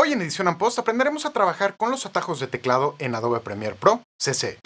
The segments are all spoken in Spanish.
Hoy en Edición Post aprenderemos a trabajar con los atajos de teclado en Adobe Premiere Pro CC.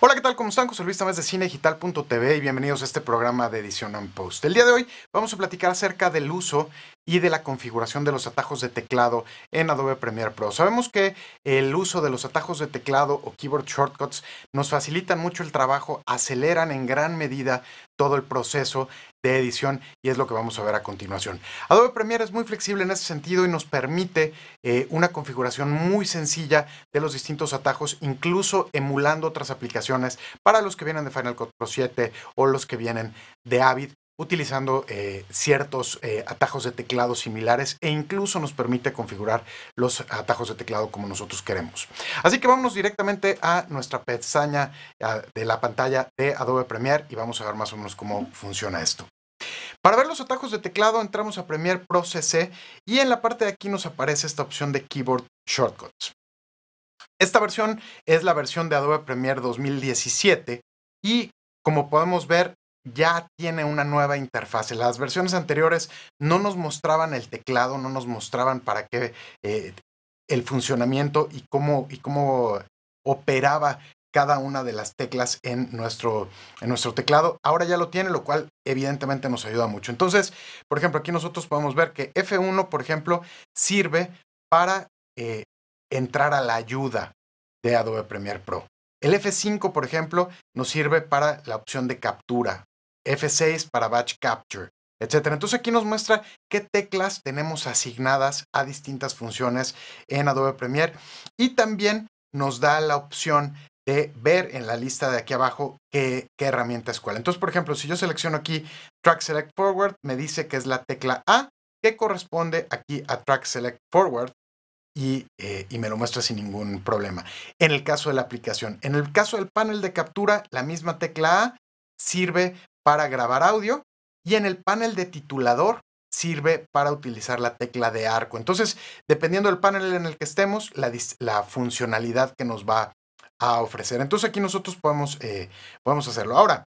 Hola, ¿qué tal? ¿Cómo están? José Luis Tamés de cinedigital.tv y bienvenidos a este programa de edición on post. El día de hoy vamos a platicar acerca del uso y de la configuración de los atajos de teclado en Adobe Premiere Pro. Sabemos que el uso de los atajos de teclado o keyboard shortcuts nos facilitan mucho el trabajo, aceleran en gran medida todo el proceso de edición y es lo que vamos a ver a continuación. Adobe Premiere es muy flexible en ese sentido y nos permite eh, una configuración muy sencilla de los distintos atajos, incluso emulando otras aplicaciones para los que vienen de Final Cut Pro 7 o los que vienen de Avid utilizando eh, ciertos eh, atajos de teclado similares e incluso nos permite configurar los atajos de teclado como nosotros queremos. Así que vamos directamente a nuestra pestaña de la pantalla de Adobe Premiere y vamos a ver más o menos cómo funciona esto. Para ver los atajos de teclado entramos a Premiere Pro CC y en la parte de aquí nos aparece esta opción de Keyboard Shortcuts. Esta versión es la versión de Adobe Premiere 2017 y como podemos ver ya tiene una nueva interfase. Las versiones anteriores no nos mostraban el teclado, no nos mostraban para qué eh, el funcionamiento y cómo, y cómo operaba cada una de las teclas en nuestro, en nuestro teclado. Ahora ya lo tiene, lo cual evidentemente nos ayuda mucho. Entonces, por ejemplo, aquí nosotros podemos ver que F1, por ejemplo, sirve para eh, entrar a la ayuda de Adobe Premiere Pro. El F5, por ejemplo, nos sirve para la opción de captura. F6 para batch capture, etc. Entonces aquí nos muestra qué teclas tenemos asignadas a distintas funciones en Adobe Premiere y también nos da la opción de ver en la lista de aquí abajo qué, herramienta es cuál. Entonces, por ejemplo, si yo selecciono aquí Track Select Forward, me dice que es la tecla A, que corresponde aquí a Track Select Forward y, eh, y, me lo muestra sin ningún problema. En el caso de la aplicación, en el caso del panel de captura, la misma tecla A sirve para grabar audio y en el panel de titulador sirve para utilizar la tecla de arco. Entonces, dependiendo del panel en el que estemos, la, funcionalidad que nos va a ofrecer. Entonces aquí nosotros podemos, eh, podemos hacerlo. Ahora,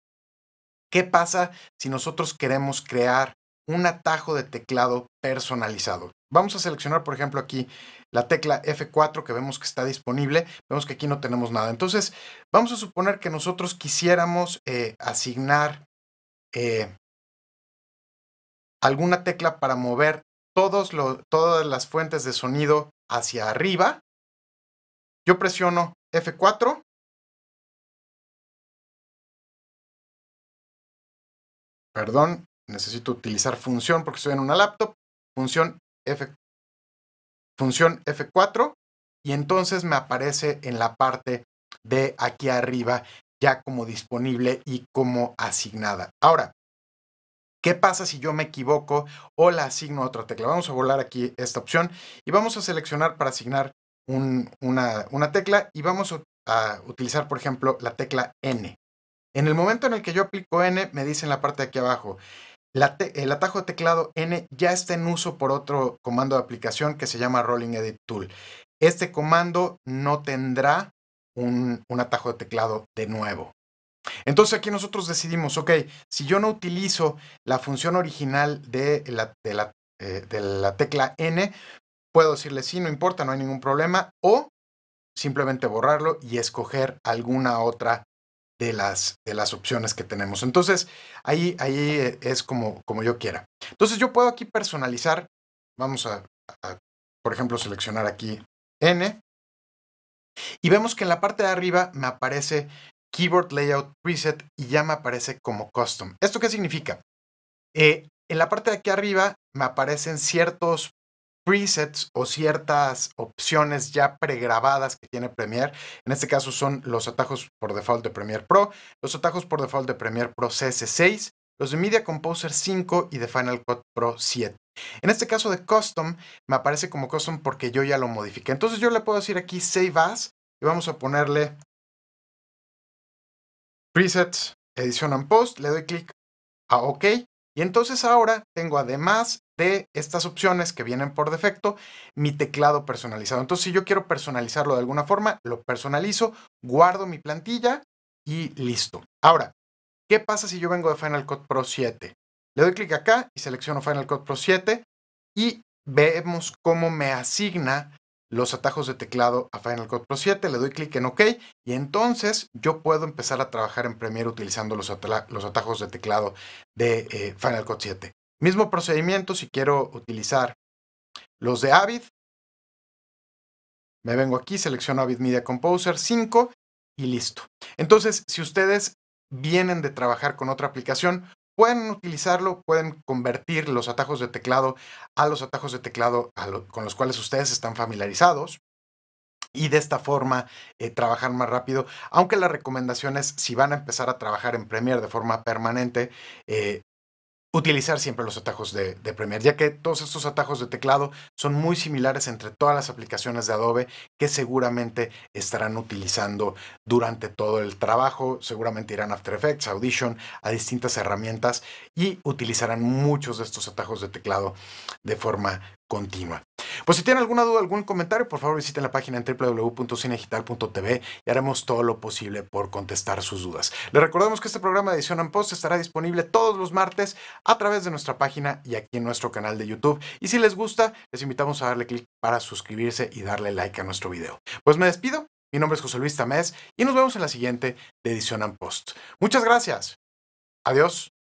¿qué pasa si nosotros queremos crear un atajo de teclado personalizado? Vamos a seleccionar, por ejemplo, aquí la tecla F4 que vemos que está disponible. Vemos que aquí no tenemos nada. Entonces, vamos a suponer que nosotros quisiéramos eh, asignar eh, alguna tecla para mover todas las fuentes de sonido hacia arriba. Yo presiono F4. Perdón, necesito utilizar función porque estoy en una laptop. Función, F, función F4 y entonces me aparece en la parte de aquí arriba ya como disponible y como asignada. Ahora, ¿qué pasa si yo me equivoco o la asigno a otra tecla? Vamos a volar aquí esta opción y vamos a seleccionar para asignar una, una, tecla y vamos a, utilizar, por ejemplo, la tecla N. En el momento en el que yo aplico N, me dice en la parte de aquí abajo, el atajo de teclado N ya está en uso por otro comando de aplicación que se llama Rolling Edit Tool. Este comando no tendrá un, atajo de teclado de nuevo. Entonces aquí nosotros decidimos, ok, si yo no utilizo la función original de la, de la, eh, de la tecla N, puedo decirle sí, no importa, no hay ningún problema, o simplemente borrarlo y escoger alguna otra de las, de las opciones que tenemos. Entonces, ahí, ahí es como, como yo quiera. Entonces, yo puedo aquí personalizar, vamos a, a, por ejemplo, seleccionar aquí N, y vemos que en la parte de arriba me aparece Keyboard Layout Preset y ya me aparece como Custom. ¿Esto qué significa? Eh, en la parte de aquí arriba me aparecen ciertos presets o ciertas opciones ya pregrabadas que tiene Premiere. En este caso son los atajos por default de Premiere Pro, los atajos por default de Premiere Pro CS6, los de Media Composer 5 y de Final Cut Pro 7. En este caso de Custom, me aparece como Custom porque yo ya lo modifiqué. Entonces yo le puedo decir aquí Save As y vamos a ponerle Presets, Edición and Post, le doy clic a OK y entonces ahora tengo además de estas opciones que vienen por defecto, mi teclado personalizado. Entonces si yo quiero personalizarlo de alguna forma, lo personalizo, guardo mi plantilla y listo. Ahora, ¿qué pasa si yo vengo de Final Cut Pro 7? Le doy clic acá y selecciono Final Cut Pro 7 y vemos cómo me asigna los atajos de teclado a Final Cut Pro 7, le doy clic en OK y entonces yo puedo empezar a trabajar en Premiere utilizando los, atajos de teclado de eh, Final Cut 7. Mismo procedimiento si quiero utilizar los de Avid. Me vengo aquí, selecciono Avid Media Composer 5 y listo. Entonces, si ustedes vienen de trabajar con otra aplicación, pueden utilizarlo, pueden convertir los atajos de teclado a los atajos de teclado con los cuales ustedes están familiarizados y de esta forma eh, trabajar más rápido, aunque la recomendación es si van a empezar a trabajar en Premiere de forma permanente, eh, utilizar siempre los atajos de, Premiere, ya que todos estos atajos de teclado son muy similares entre todas las aplicaciones de Adobe que seguramente estarán utilizando durante todo el trabajo. Seguramente irán a After Effects, Audition, a distintas herramientas y utilizarán muchos de estos atajos de teclado de forma continua. Pues si tienen alguna duda, algún comentario, por favor visiten la página en www.cinedigital.tv y haremos todo lo posible por contestar sus dudas. Les recordamos que este programa de edición en post estará disponible todos los martes a través de nuestra página y aquí en nuestro canal de YouTube. Y si les gusta, les invitamos a darle clic para suscribirse y darle like a nuestro video. Pues me despido. Mi nombre es José Luis Tamés y nos vemos en la siguiente de Edición en Post. Muchas gracias. Adiós.